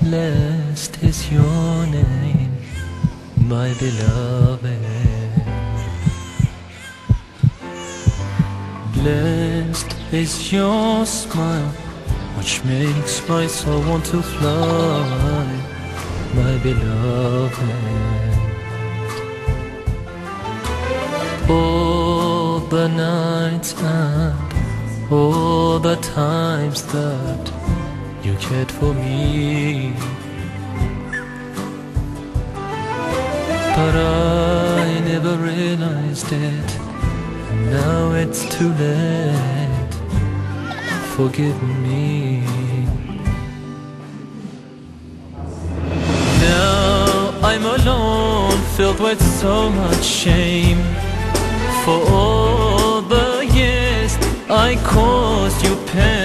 blessed is your name, my beloved. Blessed is your smile, which makes my soul want to fly, my beloved. All the nights and all the times that you cared for me. But I never realized it. Now it's too late. Forgive me. Now I'm alone, filled with so much shame. For all the years I caused you pain.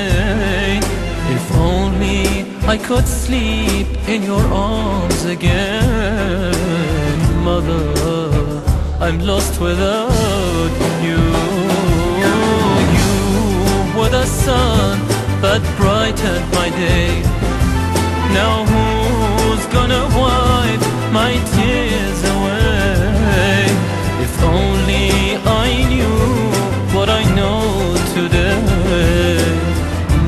I could sleep in your arms again, Mother. I'm lost without you. You were the sun that brightened my day. Now who's gonna wipe my tears away? If only I knew what I know today,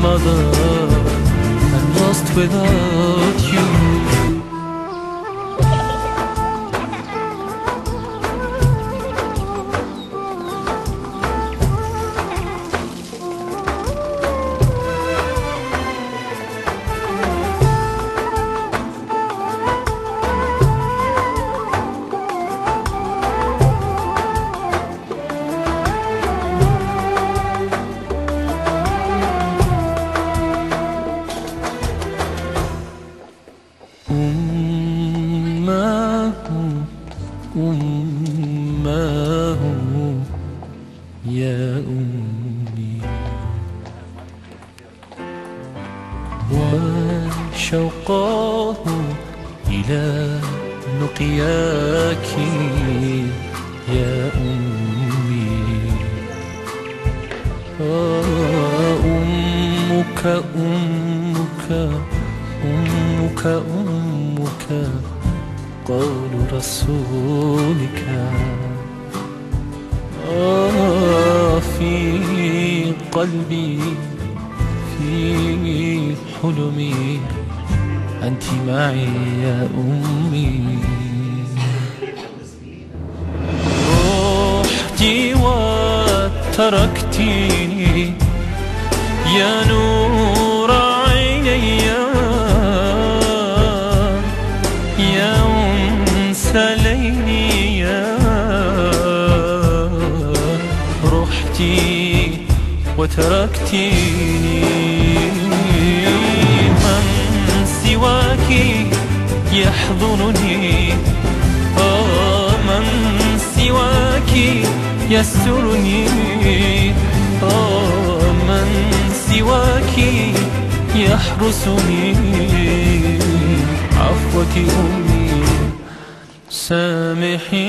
Mother. Without أمه أمه يا أمي. إلى لقياك يا أمي. آه، أمك أمك أمك. قول رسولك. آه في قلبي في حلمي. أنت معي يا أمي. رحتي وتركتيني يا نور. رحتي وتركتيني من سواك يحضنني. آه من سواك يسرني. آه من سواك يحرسني. عفوك أمي سامحيني.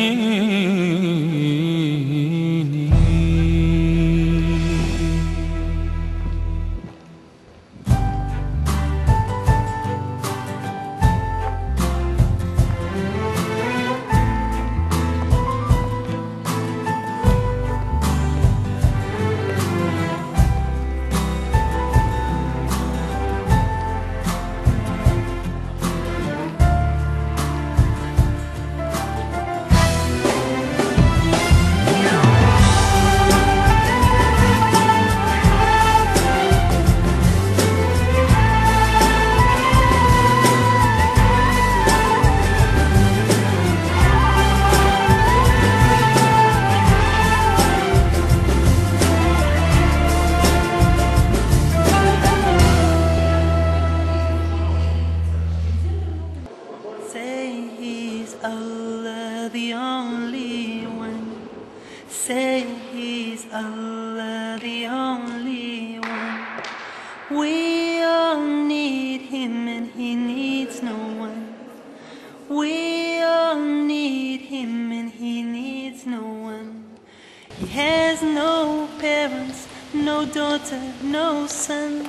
The only one. Say he's Allah the only one. We all need him and he needs no one. We all need him and he needs no one. He has no parents, no daughter, no son.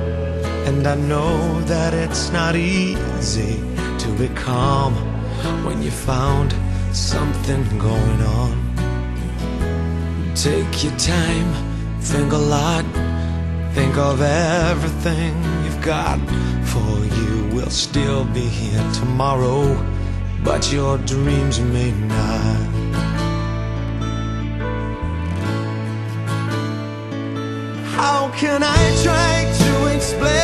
and I know that it's not easy to be calm when you found something going on. Take your time, think a lot, think of everything you've got, for you will still be here tomorrow, but your dreams may not. How can I try to explain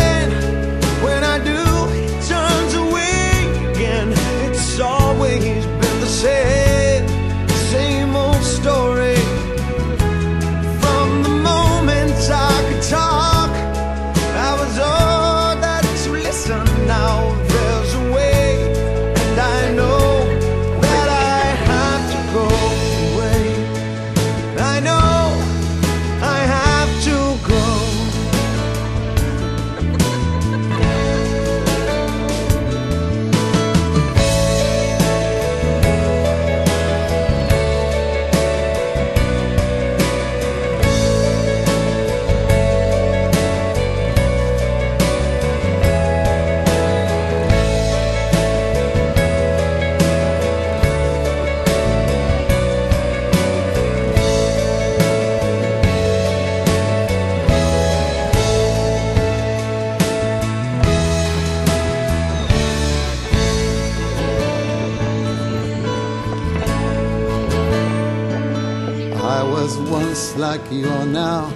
was once like you're now.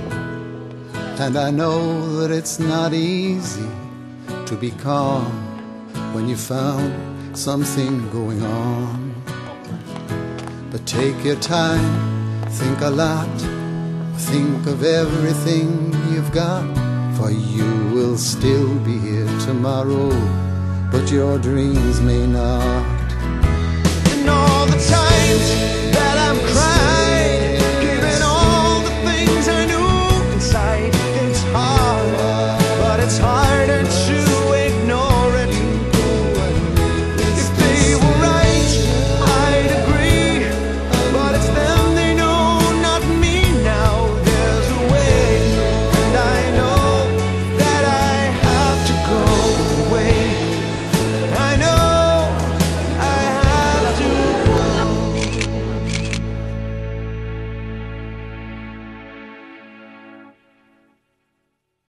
And I know that it's not easy to be calm when you found something going on. But take your time, think a lot, think of everything you've got, for you will still be here tomorrow, but your dreams may not. And all the times that I'm crying.